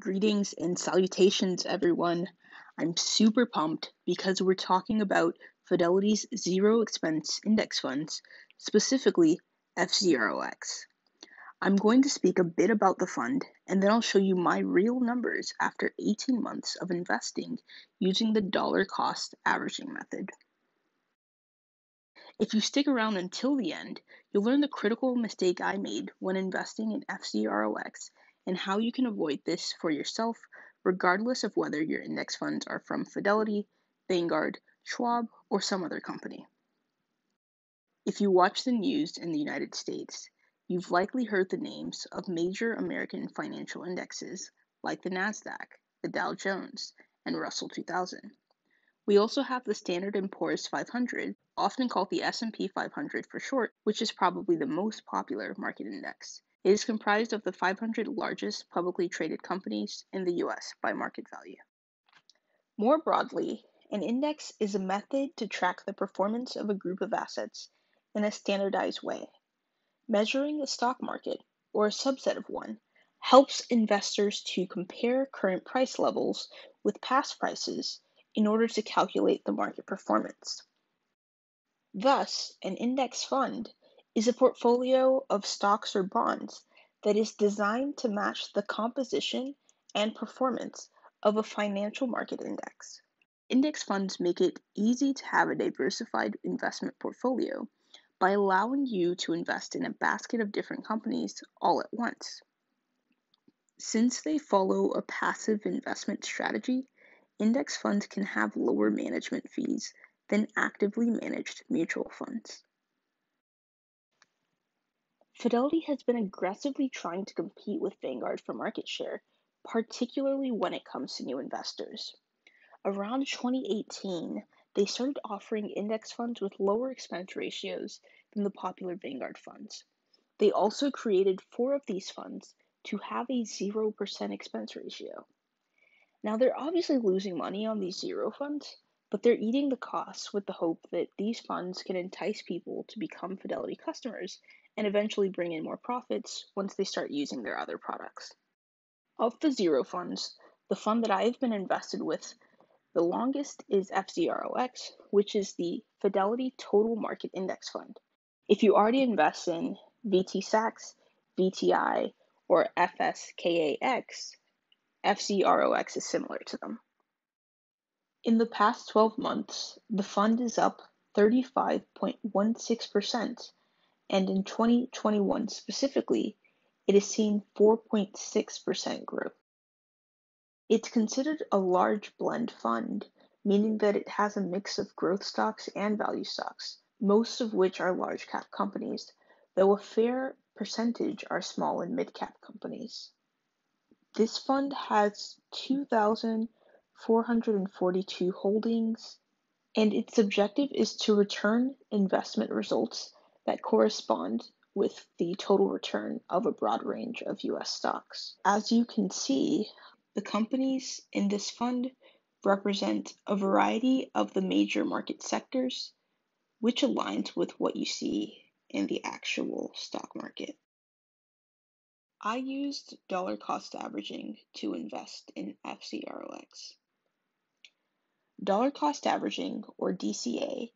Greetings and salutations, everyone. I'm super pumped because we're talking about Fidelity's zero expense index funds, specifically FZROX. I'm going to speak a bit about the fund and then I'll show you my real numbers after 18 months of investing using the dollar cost averaging method. If you stick around until the end, you'll learn the critical mistake I made when investing in FZROX and how you can avoid this for yourself, regardless of whether your index funds are from Fidelity, Vanguard, Schwab, or some other company. If you watch the news in the United States, you've likely heard the names of major American financial indexes like the NASDAQ, the Dow Jones, and Russell 2000. We also have the Standard & Poor's 500, often called the S&P 500 for short, which is probably the most popular market index. It is comprised of the 500 largest publicly traded companies in the US by market value. More broadly, an index is a method to track the performance of a group of assets in a standardized way. Measuring the stock market, or a subset of one, helps investors to compare current price levels with past prices in order to calculate the market performance. Thus, an index fund is a portfolio of stocks or bonds that is designed to match the composition and performance of a financial market index. Index funds make it easy to have a diversified investment portfolio by allowing you to invest in a basket of different companies all at once. Since they follow a passive investment strategy, index funds can have lower management fees than actively managed mutual funds. Fidelity has been aggressively trying to compete with Vanguard for market share, particularly when it comes to new investors. Around 2018, they started offering index funds with lower expense ratios than the popular Vanguard funds. They also created four of these funds to have a 0% expense ratio. Now, they're obviously losing money on these zero funds, but they're eating the costs with the hope that these funds can entice people to become Fidelity customers and eventually bring in more profits once they start using their other products. Of the zero funds, the fund that I've been invested with the longest is FZROX, which is the Fidelity Total Market Index Fund. If you already invest in VTSAX, VTI, or FSKAX, FZROX is similar to them. In the past 12 months, the fund is up 35.16% and in 2021 specifically, it has seen 4.6% growth. It's considered a large blend fund, meaning that it has a mix of growth stocks and value stocks, most of which are large cap companies, though a fair percentage are small and mid cap companies. This fund has 2,442 holdings, and its objective is to return investment results that correspond with the total return of a broad range of US stocks. As you can see, the companies in this fund represent a variety of the major market sectors, which aligns with what you see in the actual stock market. I used dollar cost averaging to invest in FZROX. Dollar cost averaging, or DCA,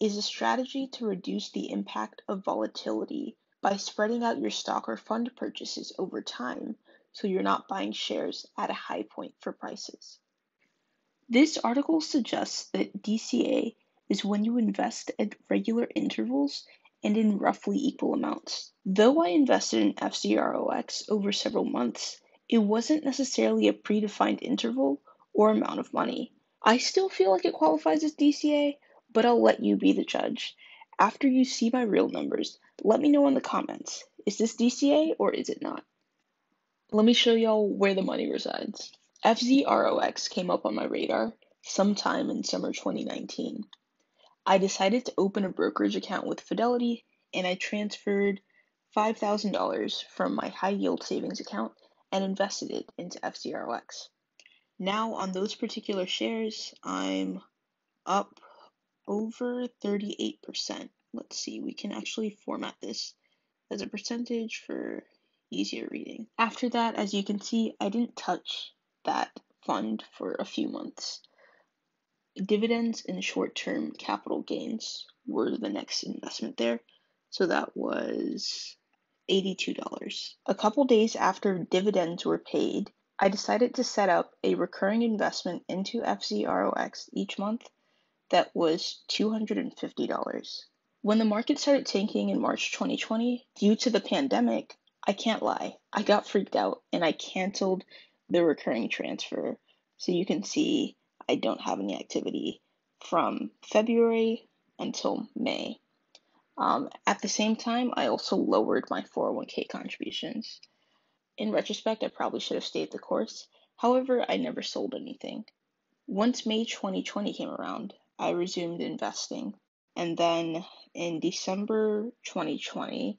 is a strategy to reduce the impact of volatility by spreading out your stock or fund purchases over time so you're not buying shares at a high point for prices. This article suggests that DCA is when you invest at regular intervals and in roughly equal amounts. Though I invested in FZROX over several months, it wasn't necessarily a predefined interval or amount of money. I still feel like it qualifies as DCA, but I'll let you be the judge. After you see my real numbers, let me know in the comments. Is this DCA or is it not? Let me show y'all where the money resides. FZROX came up on my radar sometime in summer 2019. I decided to open a brokerage account with Fidelity and I transferred $5,000 from my high yield savings account and invested it into FZROX. Now, on those particular shares, I'm up over 38%. Let's see, we can actually format this as a percentage for easier reading. After that, as you can see, I didn't touch that fund for a few months. Dividends and short term capital gains were the next investment there. So that was $82. A couple days after dividends were paid, I decided to set up a recurring investment into FZROX each month that was $250. When the market started tanking in March 2020 due to the pandemic, I can't lie, I got freaked out and I canceled the recurring transfer. So you can see I don't have any activity from February until May. Um, at the same time, I also lowered my 401k contributions. In retrospect, I probably should have stayed the course. However, I never sold anything. Once May 2020 came around, I resumed investing. And then in December 2020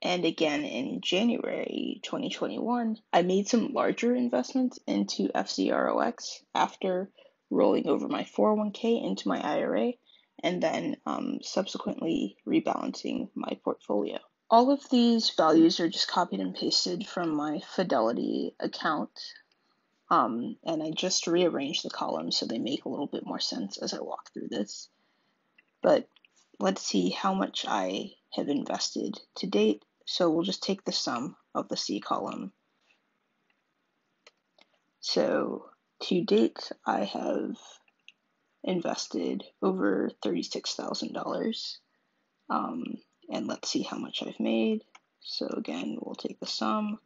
and again in January 2021, I made some larger investments into FZROX after rolling over my 401k into my IRA and then um, subsequently rebalancing my portfolio. All of these values are just copied and pasted from my Fidelity account. Um, and I just rearranged the columns so they make a little bit more sense as I walk through this. But let's see how much I have invested to date. So we'll just take the sum of the C column. So to date, I have invested over $36,000. Um, and let's see how much I've made. So again, we'll take the sum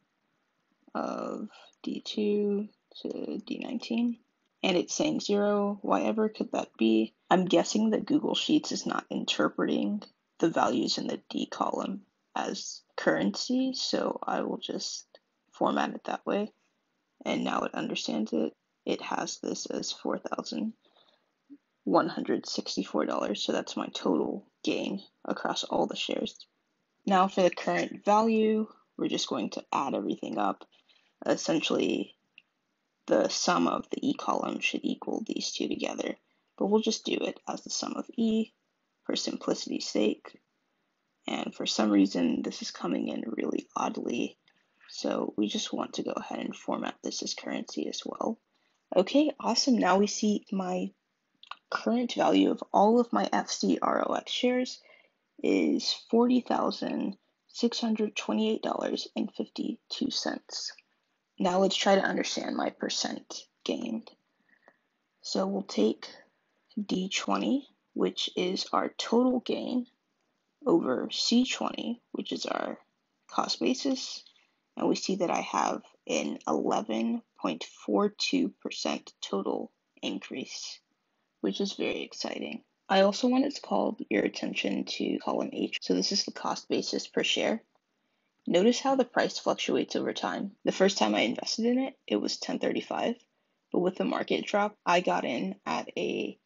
of D2 to D19 and it's saying zero. Why ever could that be? I'm guessing that Google Sheets is not interpreting the values in the D column as currency, so I will just format it that way. And now it understands it. It has this as $4,164, so that's my total gain across all the shares. Now for the current value, we're just going to add everything up. Essentially, the sum of the E column should equal these two together, but we'll just do it as the sum of E for simplicity's sake. And for some reason, this is coming in really oddly, so we just want to go ahead and format this as currency as well. Okay, awesome. Now we see my current value of all of my FZROX shares is $40,628.52. Now let's try to understand my percent gained. So we'll take D20, which is our total gain, over C20, which is our cost basis, and we see that I have an 11.42% total increase, which is very exciting. I also wanted to call your attention to column H. So this is the cost basis per share. Notice how the price fluctuates over time. The first time I invested in it, it was 1035, but with the market drop, I got in at a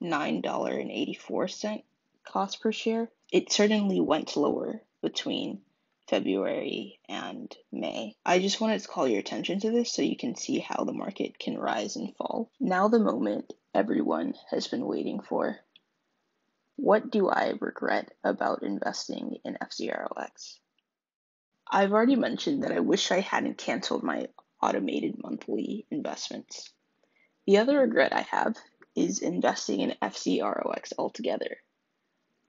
$9.84 cost per share. It certainly went lower between February and May. I just wanted to call your attention to this so you can see how the market can rise and fall. Now, the moment everyone has been waiting for. What do I regret about investing in FZROX? I've already mentioned that I wish I hadn't canceled my automated monthly investments. The other regret I have is investing in FZROX altogether.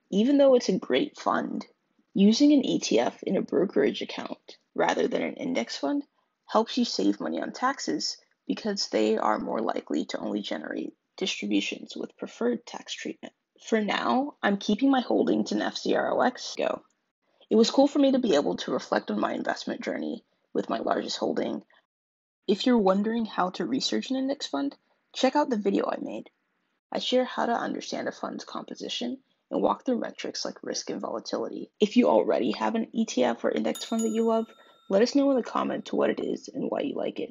Even though it's a great fund, using an ETF in a brokerage account rather than an index fund helps you save money on taxes because they are more likely to only generate distributions with preferred tax treatment. For now, I'm keeping my holdings in FZROX Go. It was cool for me to be able to reflect on my investment journey with my largest holding. If you're wondering how to research an index fund, check out the video I made. I share how to understand a fund's composition and walk through metrics like risk and volatility. If you already have an ETF or index fund that you love, let us know in the comments what it is and why you like it.